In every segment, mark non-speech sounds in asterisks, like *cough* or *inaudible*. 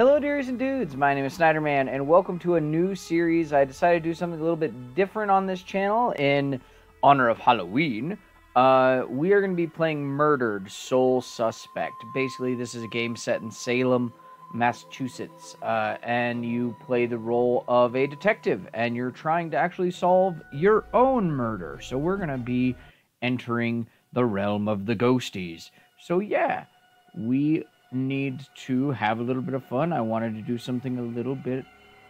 Hello, dearies and dudes. My name is Snyderman, and welcome to a new series. I decided to do something a little bit different on this channel in honor of Halloween. Uh, we are going to be playing Murdered Soul Suspect. Basically, this is a game set in Salem, Massachusetts, uh, and you play the role of a detective, and you're trying to actually solve your own murder. So we're going to be entering the realm of the ghosties. So yeah, we need to have a little bit of fun. I wanted to do something a little bit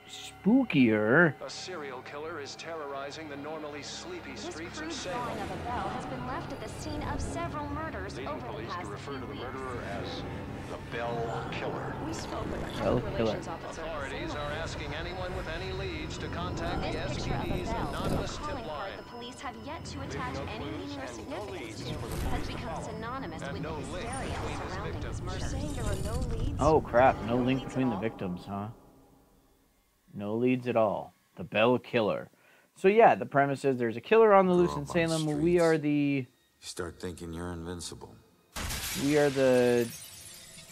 spookier. A serial killer is terrorizing the normally sleepy This streets of crude Salem. drawing of a bell has been left at the scene of several murders Leading over the police past to refer to the murderer as the Bell Killer. We spoke with a Bell killer. officer. Authorities are asking anyone with any leads to contact the This picture of SPD's bell is a anonymous tip line. The police have yet to attach no any meaning or significance to has become synonymous with no the hysteria surrounding victims. his murder. You're saying there are no leads? Oh crap, no No link between the victims, huh? No leads at all. The Bell Killer. So yeah, the premise is there's a killer on the loose in up on the Salem. We are the You start thinking you're invincible. we are the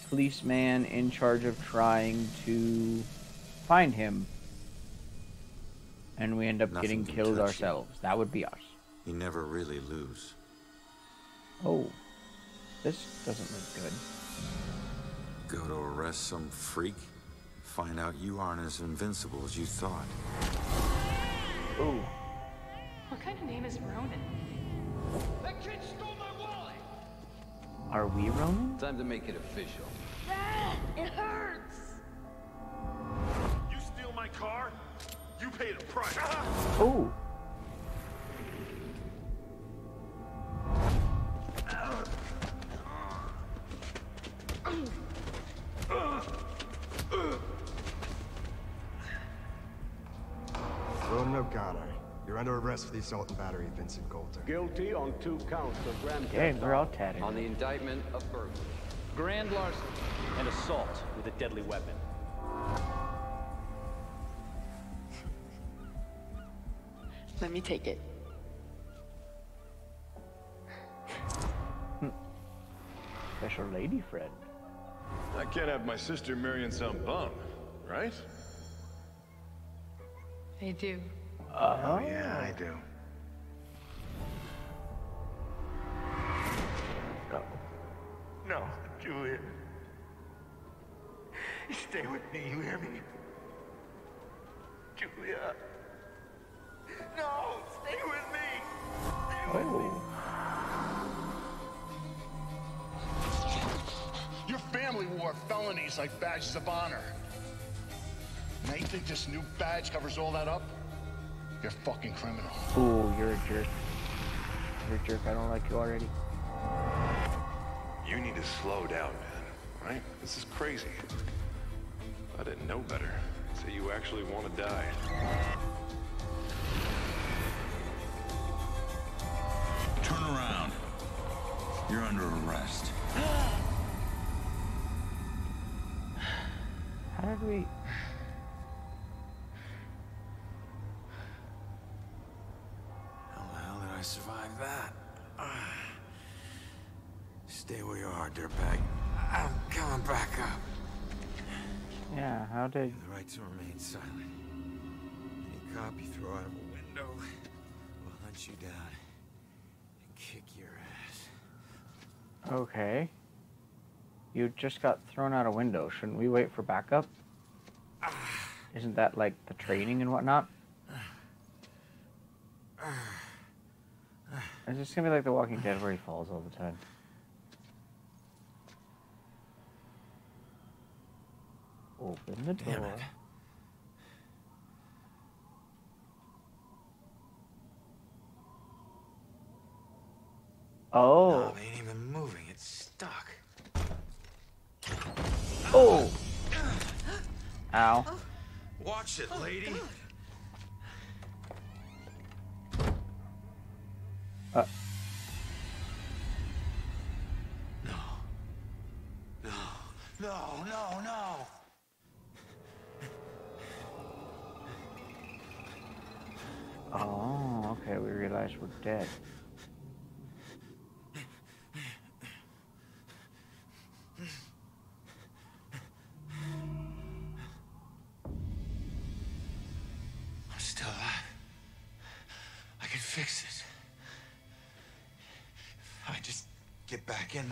policeman in charge of trying to find him. And we end up Nothing getting killed touch you. ourselves. That would be us. You never really lose. Oh. This doesn't look good. Go to arrest some freak, find out you aren't as invincible as you thought. Ooh. What kind of name is Ronan? That kid stole my wallet! Are we Ronan? Time to make it official. It hurts! You steal my car, you pay the price. Oh. Ronan O'Connor, you're under arrest for the assault and battery of Vincent Coulter. Guilty on two counts of grand Dang, theft we're all auto. tatted. On the indictment of burglary. grand larceny and assault with a deadly weapon. Let me take it. Special lady friend. I can't have my sister marrying some bum, right? They do. Uh-huh. Oh. Yeah, I do. No. No, Julia. Stay with me, you hear me? Felonies like badges of honor. Now you think this new badge covers all that up? You're a fucking criminal. Ooh, you're a jerk. You're a jerk. I don't like you already. You need to slow down, man. Right? This is crazy. I didn't know better. So you actually want to die. Turn around. You're under arrest. *gasps* *gasps* How did we? How the hell did I survive that? *sighs* Stay where you are, dirtbag. Uh, I'm coming back up. Yeah. How did? The right to remain silent. Any cop you throw out of a window will hunt you down and kick your ass. Okay. You just got thrown out a window. Shouldn't we wait for backup? Isn't that like the training and whatnot? It's just gonna be like The Walking Dead where he falls all the time? Open the Damn door. it. Oh. No, ain't even moving. It's stuck. Oh. Ow. Watch it, lady. Uh. No. No. No, no, no. Oh, okay. We realize we're dead.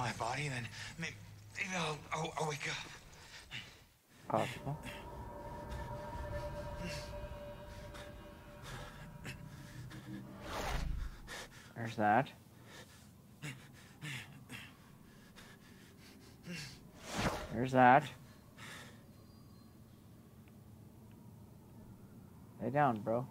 My body, then maybe, maybe I'll, I'll, I'll wake up. Possible. There's that. There's that. Lay down, bro.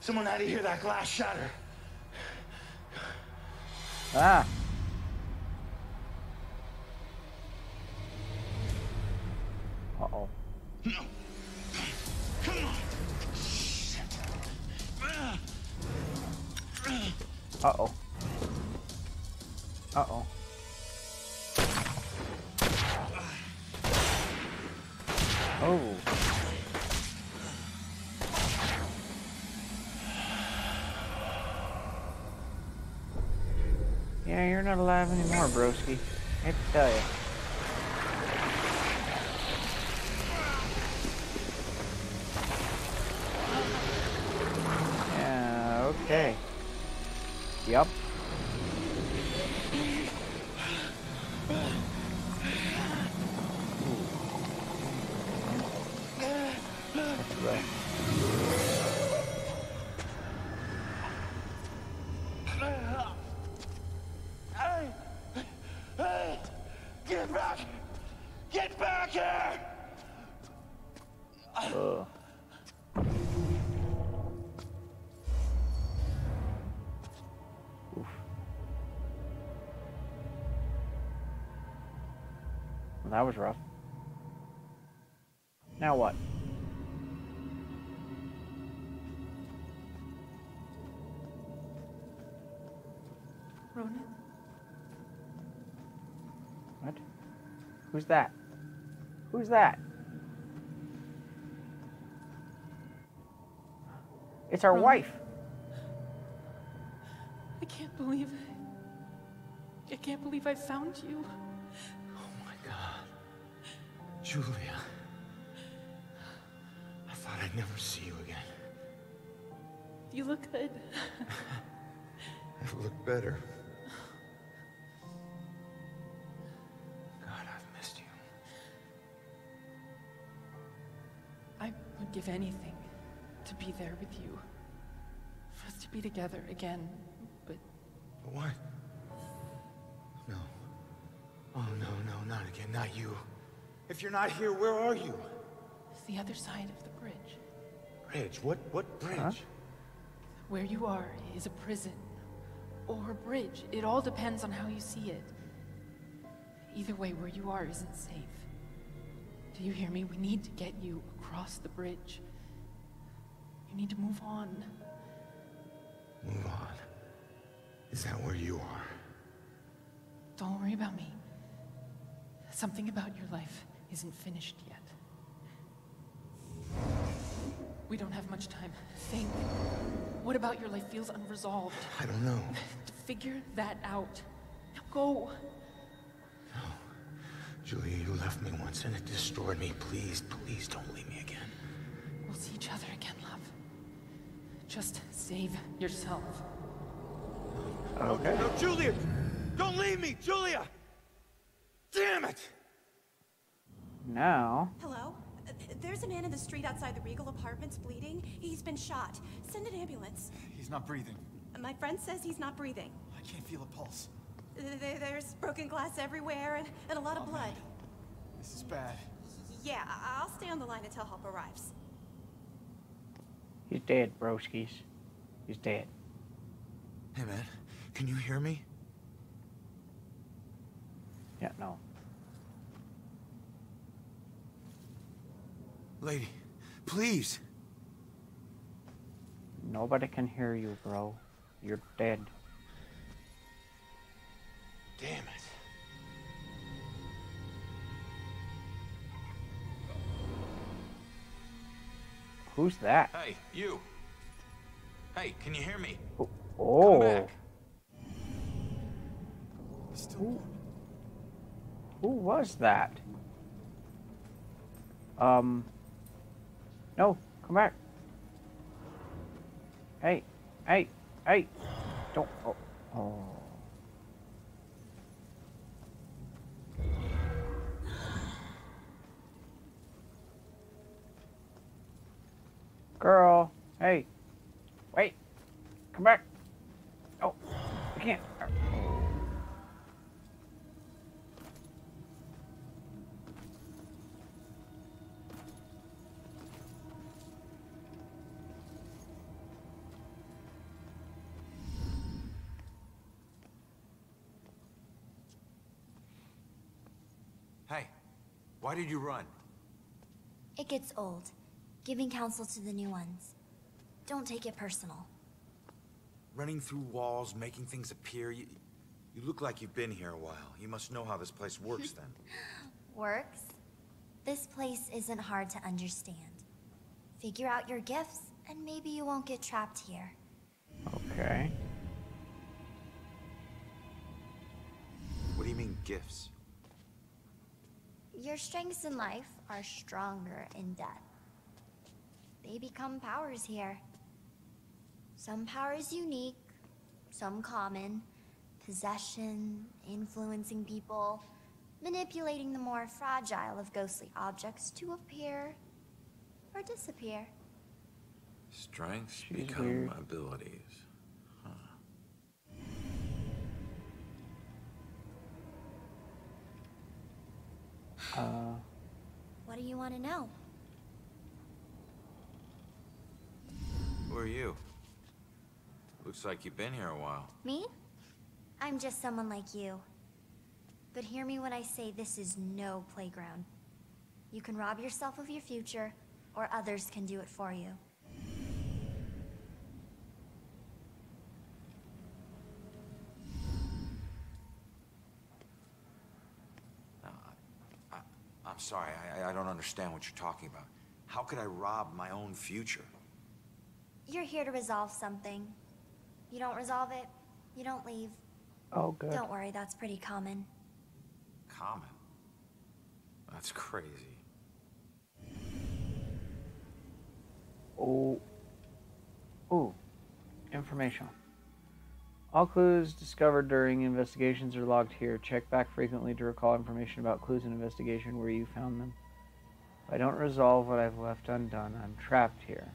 Someone had to hear that glass shatter. Ah. Uh-oh. No. Come on. Uh-oh. Uh-oh. Broski. I have to tell you. Yeah, okay. Yep. That's right. Hey! Hey! Get back! Get back here! Ugh. Oof. That was rough. Now what? Ronan? What? Who's that? Who's that? It's our Ronan? wife. I can't believe it. I can't believe I found you. Oh my god. Julia. I thought I'd never see you again. You look good. *laughs* I look better. Would give anything to be there with you. For us to be together again. But But What? No. Oh, no, no, not again. Not you. If you're not here, where are you? it's the other side of the bridge. Bridge? What, what bridge? Huh? Where you are is a prison. Or a bridge. It all depends on how you see it. Either way, where you are isn't safe. Do you hear me? We need to get you across the bridge. You need to move on. Move on. Is that where you are? Don't worry about me. Something about your life isn't finished yet. We don't have much time. Think. What about your life feels unresolved? I don't know. To *laughs* figure that out. Now go. Julia, you left me once and it destroyed me. Please, please don't leave me again. We'll see each other again, love. Just save yourself. Okay. No, Julia! Don't leave me, Julia! Damn it! Now, Hello? There's a man in the street outside the Regal Apartments bleeding. He's been shot. Send an ambulance. He's not breathing. My friend says he's not breathing. I can't feel a pulse. There- There's broken glass everywhere and, and a lot of Oh, blood. man. This is bad. Yeah, I- I'll stay on the line until help arrives. he's dead, broskis. He's dead. Hey, man, can you hear me? Yeah, no. Lady, please. Nobody can hear you, bro. You're dead. Damn it. Who's that? Hey, you. Hey, can you hear me? Oh. Come back. Still Who was that? Um. No, come back. Hey, hey, hey. Don't. Oh. oh. Girl, hey. Wait. Come back. Oh, I can't. Hey, why did you run? It gets old, giving counsel to the new ones. Don't take it personal. Running through walls, making things appear. You, you look like you've been here a while. You must know how this place works then. *laughs* Works? This place isn't hard to understand. Figure out your gifts, and maybe you won't get trapped here. Okay. What do you mean, gifts? Your strengths in life are stronger in death. They become powers here. Some powers unique, some common. Possession, influencing people, manipulating the more fragile of ghostly objects to appear or disappear. Strengths She's become weird. abilities. Uh, What do you want to know? Who are you? Looks like you've been here a while. Me? I'm just someone like you. But hear me when I say this is no playground. You can rob yourself of your future, or others can do it for you. I'm sorry, I, I don't understand what you're talking about. How could I rob my own future? You're here to resolve something. You don't resolve it, you don't leave. oh, good. Don't worry, that's pretty common. Common? That's crazy. Oh. Ooh. Information. All clues discovered during investigations are logged here. Check back frequently to recall information about clues in investigation where you found them. If I don't resolve what I've left undone, I'm trapped here.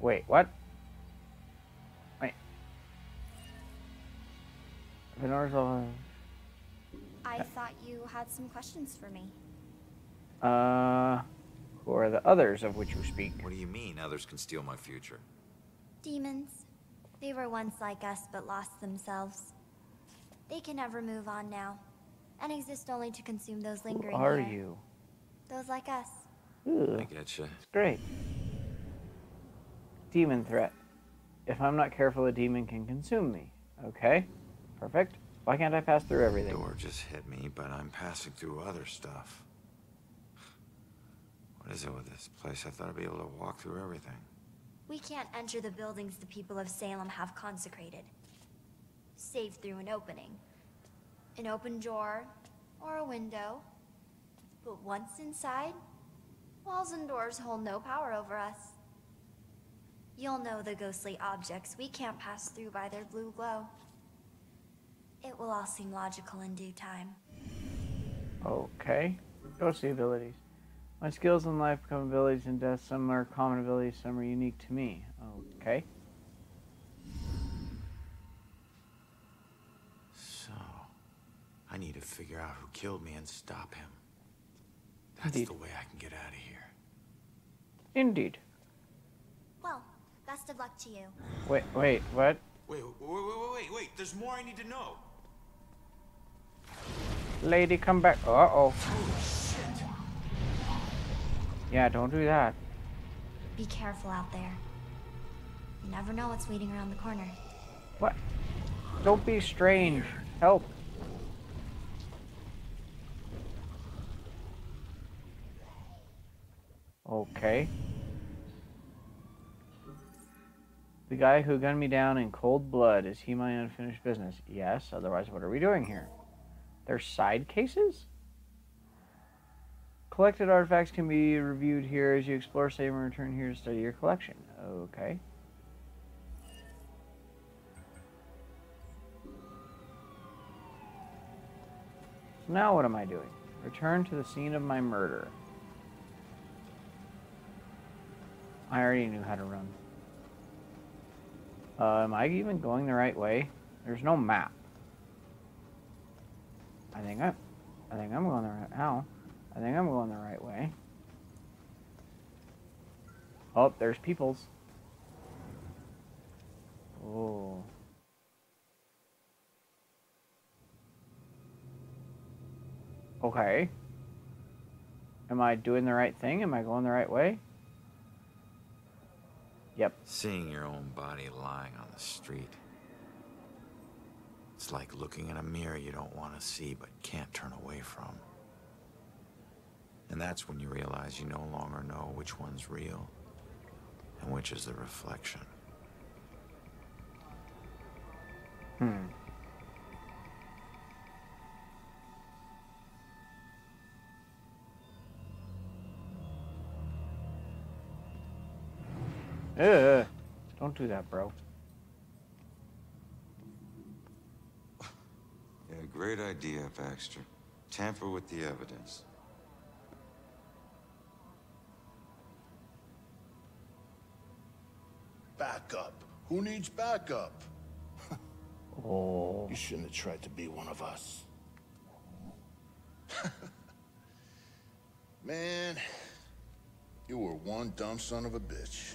Wait, what? Wait. If I don't resolve. I thought you had some questions for me. Uh. Who are the others of which you speak? What do you mean others can steal my future? Demons. They were once like us but lost themselves. They can never move on now, and exist only to consume those lingering. Who lingering are here. you? Those like us. Ooh. I getcha. It's great. Demon threat. If I'm not careful, a demon can consume me. Okay, perfect. Why can't I pass through everything? The door just hit me, but I'm passing through other stuff. What is it with this place? I thought I'd be able to walk through everything. We can't enter the buildings the people of Salem have consecrated. Save through an opening. An open door, or a window. But once inside, walls and doors hold no power over us. You'll know the ghostly objects we can't pass through by their blue glow. It will all seem logical in due time. Okay. Ghostly abilities. My skills in life become abilities in death. Some are common abilities, some are unique to me. Okay. So, I need to figure out who killed me and stop him. That's Indeed. the way I can get out of here. Indeed. Well, best of luck to you. Wait, wait, what? Wait, wait, wait, wait, wait, wait. There's more I need to know. Lady, come back. Uh oh. Holy shit. Yeah, don't do that. Be careful out there. You never know what's waiting around the corner. What? Don't be strange. Help. Okay. The guy who gunned me down in cold blood, is he my unfinished business? Yes, otherwise what are we doing here? They're side cases? collected artifacts can be reviewed here as you explore, save, and return here to study your collection. Okay. So now what am I doing? Return to the scene of my murder. I already knew how to run. Uh, am I even going the right way? There's no map. I think I, I think I'm going the right. Ow. I think I'm going the right way. Oh, there's peoples. Oh. Okay. Am I doing the right thing? Am I going the right way? Yep. Seeing your own body lying on the street. It's like looking in a mirror you don't want to see but can't turn away from. And that's when you realize you no longer know which one's real and which is the reflection. Hmm. Ugh. Don't do that, bro. Yeah, great idea, Baxter. Tamper with the evidence. Backup. Who needs backup? *laughs* Oh. You shouldn't have tried to be one of us. *laughs* Man, you were one dumb son of a bitch.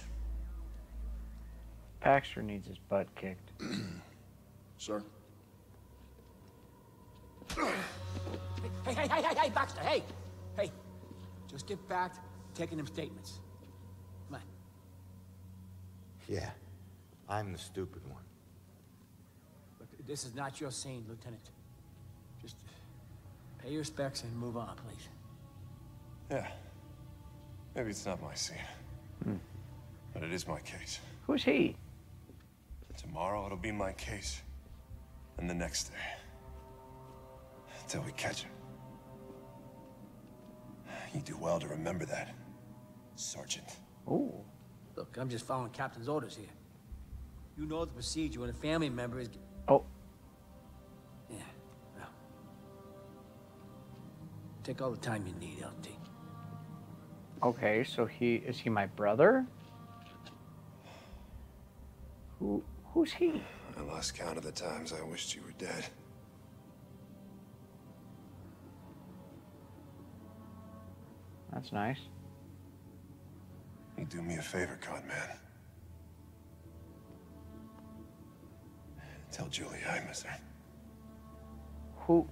Baxter needs his butt kicked. *clears throat* Sir? Hey, hey, hey, hey, hey, Baxter, hey! Hey, just get back to taking them statements. Come on. Yeah, I'm the stupid one. Look, this is not your scene, Lieutenant. Just pay your respects and move on, please. Yeah. Maybe it's not my scene. Hmm. But it is my case. Who's he? Tomorrow it'll be my case. And the next day. Until we catch him. You do well to remember that, Sergeant. Oh. Look, I'm just following Captain's orders here. You know the procedure when a family member is... Oh. Yeah, well. Take all the time you need, LT. Okay, so he is he my brother? Who who's he? I lost count of the times I wished you were dead. That's nice. You do me a favor, con man. Tell Julie I miss her. Who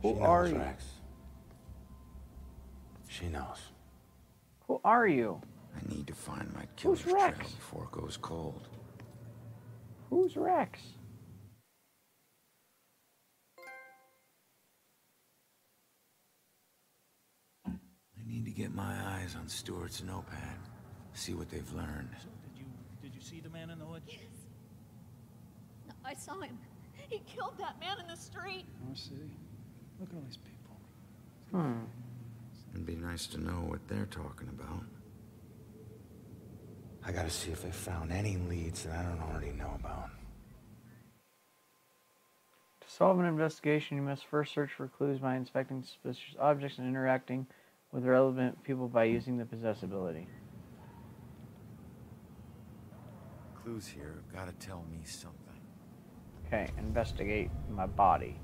who She are knows, you? Rex. She knows. Who are you? I need to find my killer's Who's trail before it goes cold. Who's Rex? I need to get my eyes on Stewart's notepad, See what they've learned. Did you did you see the man in the hood? Yes. I saw him. He killed that man in the street. I see. Look at all these people. Hmm. It'd be nice to know what they're talking about. I gotta see if they found any leads that I don't already know about. To solve an investigation, you must first search for clues by inspecting suspicious objects and interacting with relevant people by using the possess ability. Clues here have gotta tell me something. Okay, investigate my body.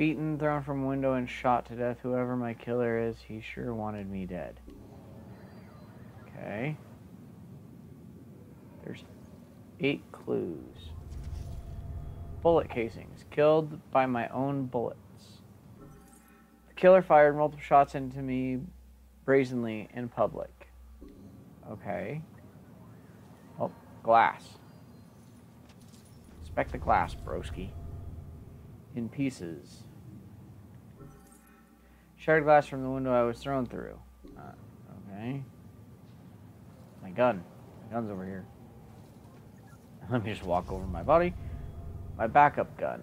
Beaten, thrown from window, and shot to death. Whoever my killer is, he sure wanted me dead. Okay. There's eight clues. Bullet casings. Killed by my own bullets. The killer fired multiple shots into me brazenly in public. Okay. Oh, glass. Inspect the glass, broski. In pieces. Shattered glass from the window I was thrown through. Uh, okay. My gun. My gun's over here. *laughs* Let me just walk over my body. My backup gun.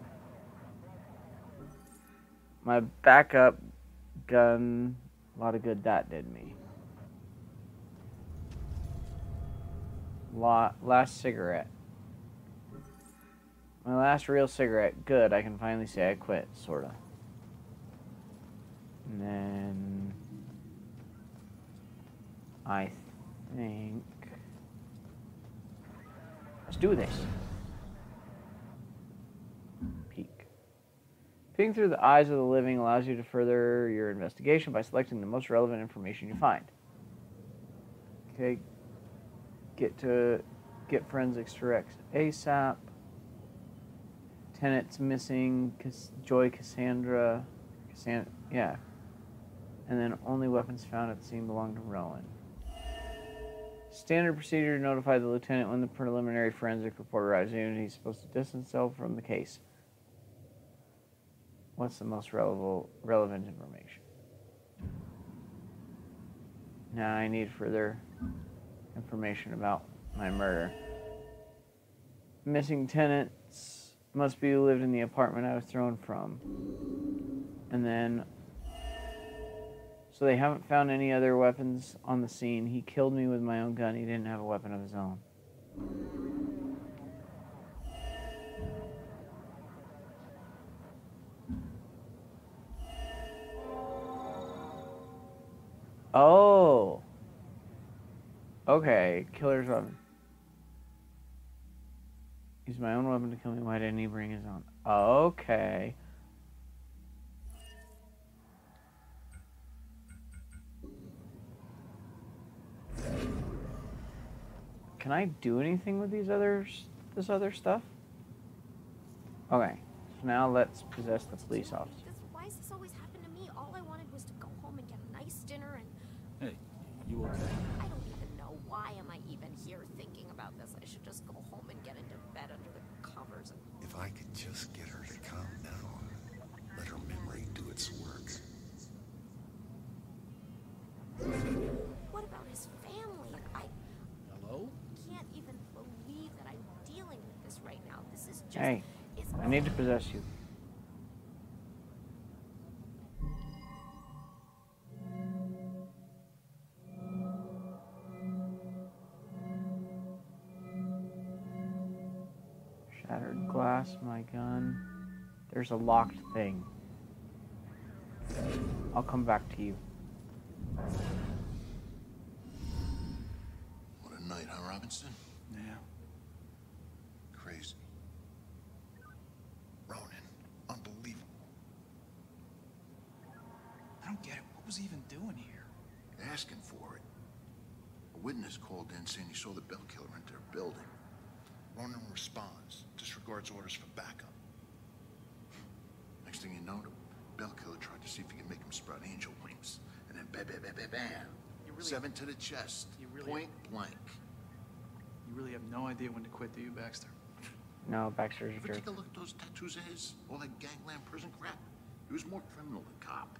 My backup gun, a lot of good that did me. La last cigarette. My last real cigarette. Good, I can finally say I quit, sorta. And then... I think... Let's do this. Peek. Peeking through the eyes of the living allows you to further your investigation by selecting the most relevant information you find. Okay. Get to get forensics directs ASAP. Tenant's missing. Joy Cassandra. Cassandra. Yeah. And then only weapons found at the scene belong to Ronan. Standard procedure to notify the lieutenant when the preliminary forensic report arrives. And he's supposed to distance himself from the case. What's the most relevant relevant information? Now I need further information about my murder. Missing tenants must be lived in the apartment I was thrown from. And then so they haven't found any other weapons on the scene. He killed me with my own gun. He didn't have a weapon of his own. Oh. Okay, killer's weapon. Use my own weapon to kill me. Why didn't he bring his own? Okay. Can I do anything with these others? This other stuff? Okay. So now let's possess the police officer. This, why does this always happen to me? All I wanted was to go home and get a nice dinner and Hey, you okay? I don't even know why am I even here thinking about this. I should just go home and get into bed under the covers and If I could just get her to calm down, let her memory do its work. what about his family? I Hello? can't even believe that I'm dealing with this right now. This is just Hey, I need to possess you. Shattered glass, my gun. There's a locked thing. I'll come back to you. What a night, huh, Robinson? Yeah. Crazy. Ronan, unbelievable. I don't get it. What was he even doing here? Asking for it. A witness called in saying he saw the bell killer enter a building. Ronan responds, disregards orders for backup. *laughs* Next thing you know, the bell killer tried to see if he could make him sprout angel wings. And then bam, bam, bam, bam, bam. Really- Seven to the chest. You really- Point blank. You really have no idea when to quit, do you, Baxter? *laughs* No, Baxter's a Ever jerk. take a look at those tattoos of his? All that gangland prison crap? He was more criminal than cop.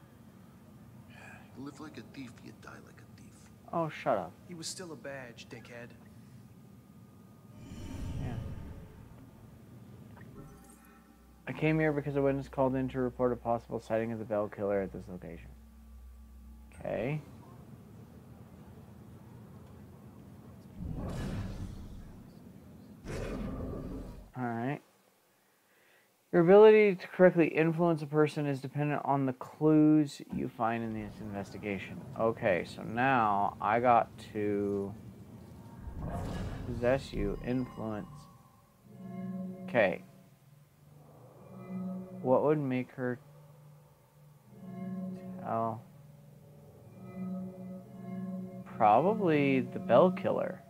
You live like a thief, you die like a thief. Oh, shut up. He was still a badge, dickhead. Yeah. I came here because a witness called in to report a possible sighting of the Bell Killer at this location. Okay. Alright. Your ability to correctly influence a person is dependent on the clues you find in this investigation. Okay, so now I got to possess you, influence. Okay. What would make her tell? Probably the bell killer.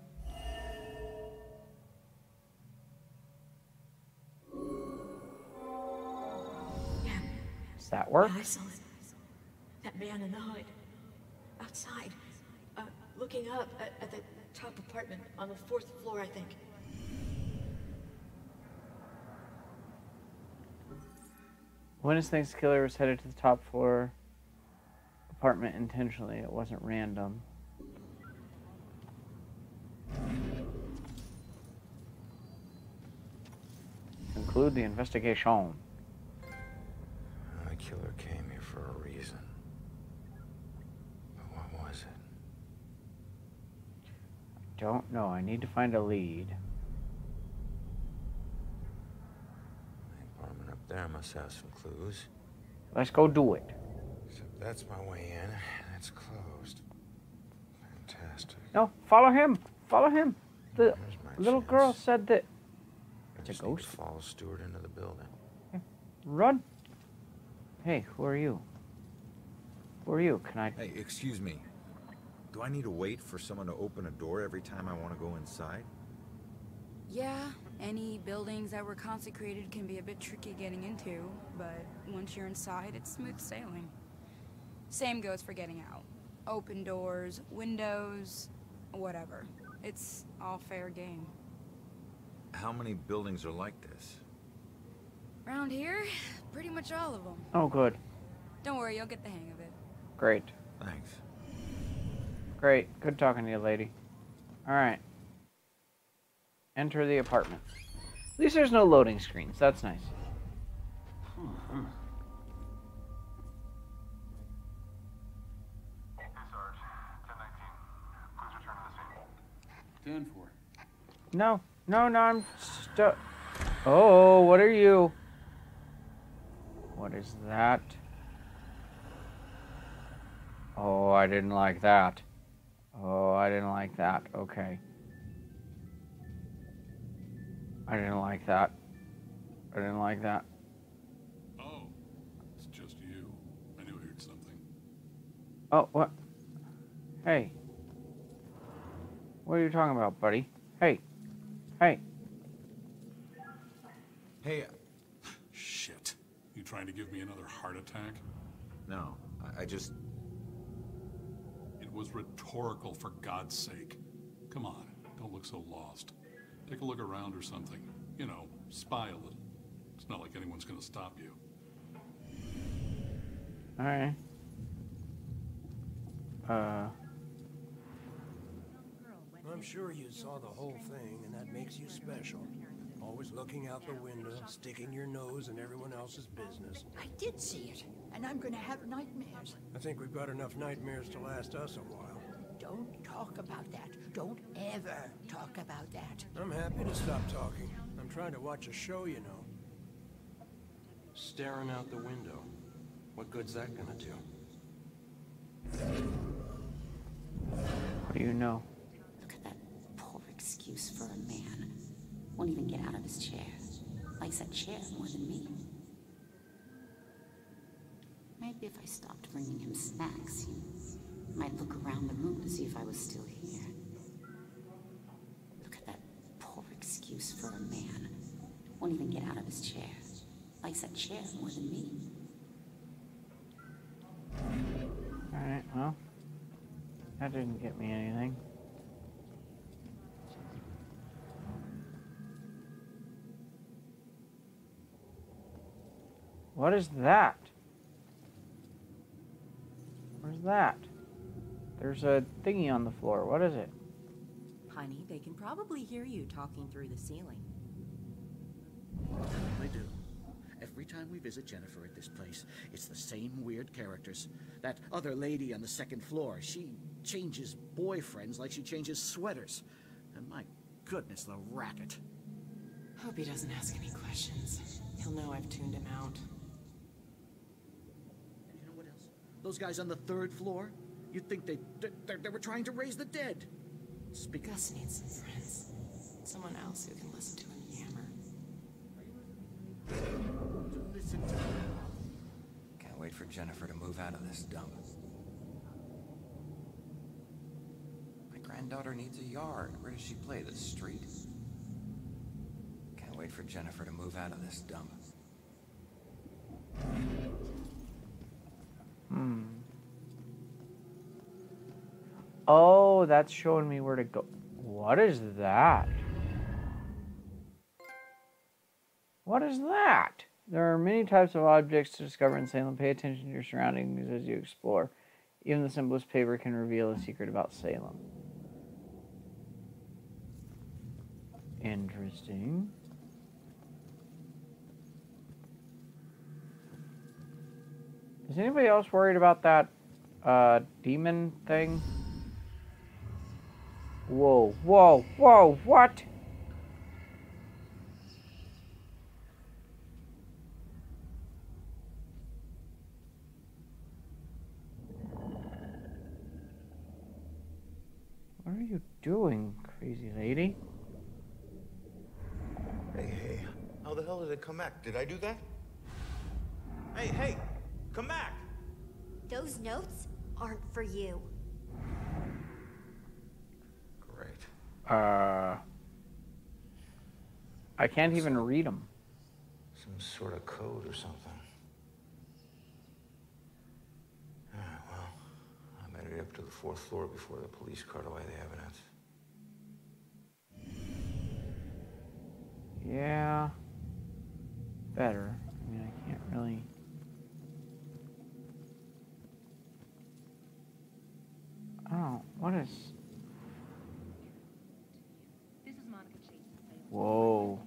Does that work? I saw it. That man in the hood. Outside. Uh, looking up at, at the top apartment on the fourth floor, I think. Witness thinks the killer was headed to the top floor apartment intentionally. It wasn't random. Conclude the investigation killer came here for a reason. But what was it? I don't know. I need to find a lead. The apartment up there must have some clues. Let's go do it. Except that's my way in. That's closed. Fantastic. No, follow him. Follow him. The little chance. girl said that. It's a ghost. follow Stewart into the building. Run. Hey, who are you? Who are you? Can I? Hey, excuse me. Do I need to wait for someone to open a door every time I want to go inside? Yeah, any buildings that were consecrated can be a bit tricky getting into, but once you're inside, it's smooth sailing. Same goes for getting out. Open doors, windows, whatever. It's all fair game. How many buildings are like this? Around here, pretty much all of them. Oh, good. Don't worry, you'll get the hang of it. Great. Thanks. Great. Good talking to you, lady. All right. Enter the apartment. At least there's no loading screens. That's nice. Ten four. No, no, no. I'm stuck. Oh, what are you? What is that? Oh, I didn't like that. Oh, I didn't like that. Okay. I didn't like that. I didn't like that. Oh, it's just you. I knew I heard something. Oh, what? Hey. What are you talking about, buddy? Hey. Hey. Hey, Shit. You trying to give me another heart attack? no. I, I just. It was rhetorical, for God's sake. Come on, don't look so lost. Take a look around or something. You know, spy a little. It's not like anyone's gonna stop you. Alright. Uh. I'm sure you saw the whole thing, and that makes you special. Always looking out the window, sticking your nose in everyone else's business. I did see it, and I'm gonna have nightmares. I think we've got enough nightmares to last us a while. Don't talk about that. Don't ever talk about that. I'm happy to stop talking. I'm trying to watch a show, you know. Staring out the window. What good's that gonna do? What do you know? Look at that poor excuse for a man. Won't even get out of his chair. Likes that chair more than me. Maybe if I stopped bringing him snacks, he might look around the room to see if I was still here. Look at that poor excuse for a man. Won't even get out of his chair. Likes that chair more than me. Alright, well. That didn't get me anything. What is that? Where's that? There's a thingy on the floor. What is it? Honey, they can probably hear you talking through the ceiling. They do. Every time we visit Jennifer at this place, it's the same weird characters. That other lady on the second floor, she changes boyfriends like she changes sweaters. And my goodness, the racket. Hope he doesn't ask any questions. He'll know I've tuned him out. And you know what else? Those guys on the third floor, you'd think they, they, they were trying to raise the dead. Speak Gus needs some friends. Someone else who can listen to him yammer. Listen to Can't wait for Jennifer to move out of this dump. My granddaughter needs a yard. Where does she play? The street? Can't wait for Jennifer to move out of this dump. Hmm. Oh, that's showing me where to go. What is that? What is that? There are many types of objects to discover in Salem. Pay attention to your surroundings as you explore. Even the simplest paper can reveal a secret about Salem. Interesting. Is anybody else worried about that uh, demon thing? Whoa, whoa, whoa, what? What are you doing, crazy lady? Hey, hey, how the hell did it come back? Did I do that? Hey, hey, come back! Those notes aren't for you. Great. Uh, I can't even read them. Some sort of code or something. Alright, well, I made it up to the fourth floor before the police cart away the evidence. Yeah. Better. I mean, I can't really. Oh, what is. Whoa.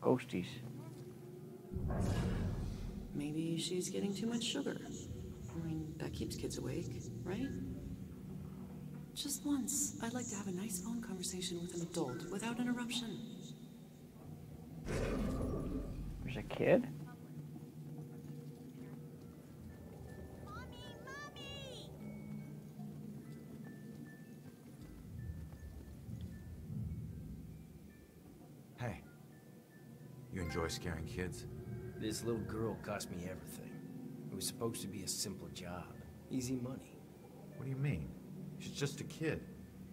Ghosties. Maybe she's getting too much sugar. I mean, that keeps kids awake, right? Just once, I'd like to have a nice phone conversation with an adult without interruption. There's a kid? Enjoy scaring kids? This little girl cost me everything. It was supposed to be a simple job. Easy money. What do you mean? She's just a kid.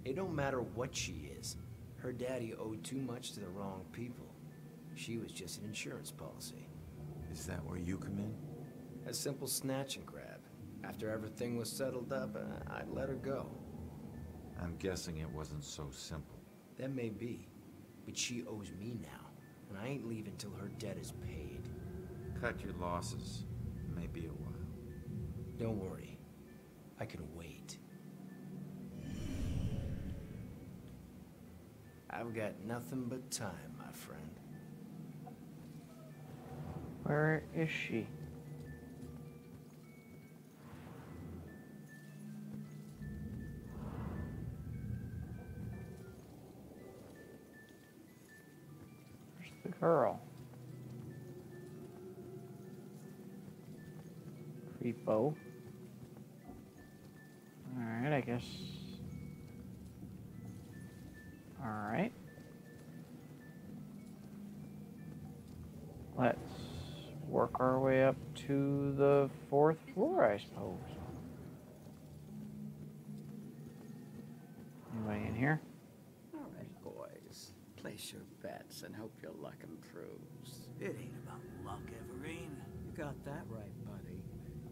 It don't matter what she is. Her daddy owed too much to the wrong people. She was just an insurance policy. Is that where you come in? A simple snatch and grab. After everything was settled up, uh, I'd let her go. I'm guessing it wasn't so simple. That may be. But she owes me now. And I ain't leaving till her debt is paid. Cut your losses. Maybe a while. Don't worry. I can wait. I've got nothing but time, my friend. Where is she? Girl? Creepo. Alright, I guess. Alright. Let's work our way up to the fourth floor, I suppose. Anybody in here? All right, boys. Place your bets and hope your luck improves. It ain't about luck, Everine. You got that right, buddy.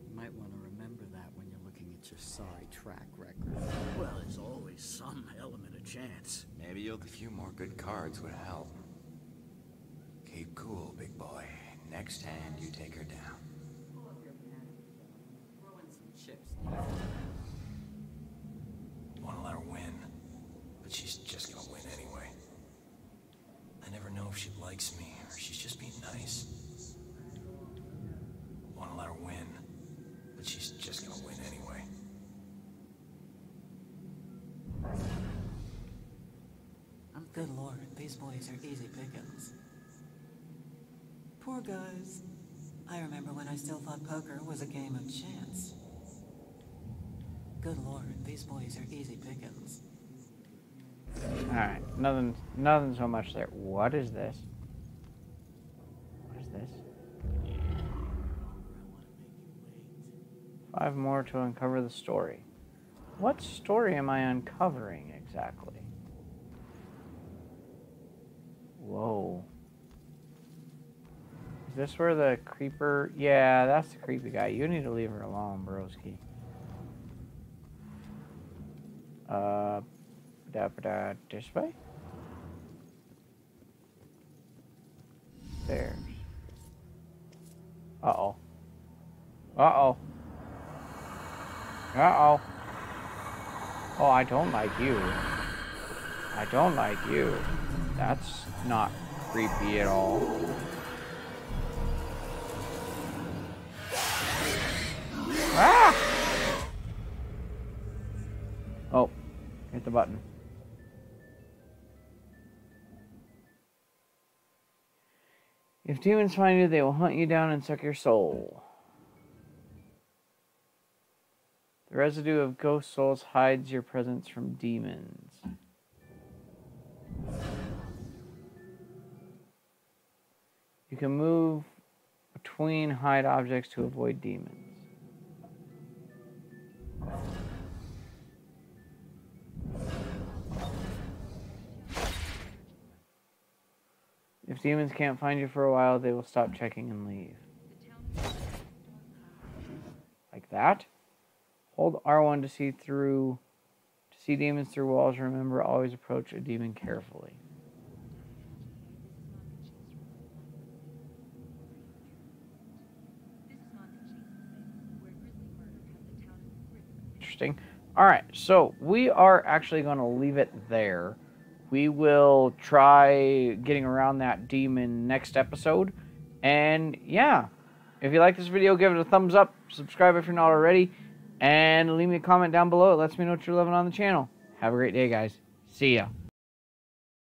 You might want to remember that when you're looking at your sorry track record. Well, there's always some element of chance. Maybe yield a few more good cards would help. Keep cool, big boy. Next hand, you take her down. Want to let her win, but she's just gonna win anyway. I never know if she likes me or she's just being nice. I Want to let her win, but she's just gonna win anyway. I'm Good lord, these boys are easy pickings. Poor guys. I remember when I still thought poker was a game of chance. Good lord, these boys are easy pickings. Alright, nothing nothing so much there. What is this? Five more to uncover the story. What story am I uncovering exactly? Whoa. Is this where the creeper... Yeah, that's the creepy guy. You need to leave her alone, broski. Uh, da da this way? Stairs. Uh-oh. Uh-oh. Uh-oh. Oh, I don't like you. I don't like you. That's not creepy at all. Ah! Oh, Hit the button. If demons find you, they will hunt you down and suck your soul. The residue of ghost souls hides your presence from demons. You can move between hide objects to avoid demons. If demons can't find you for a while, they will stop checking and leave. Like that. Hold R1 to see through to see demons through walls. Remember, always approach a demon carefully. Interesting. All right, so we are actually going to leave it there. We will try getting around that demon next episode. And yeah, if you like this video, give it a thumbs up, subscribe if you're not already, and leave me a comment down below. It lets me know what you're loving on the channel. Have a great day, guys. See ya.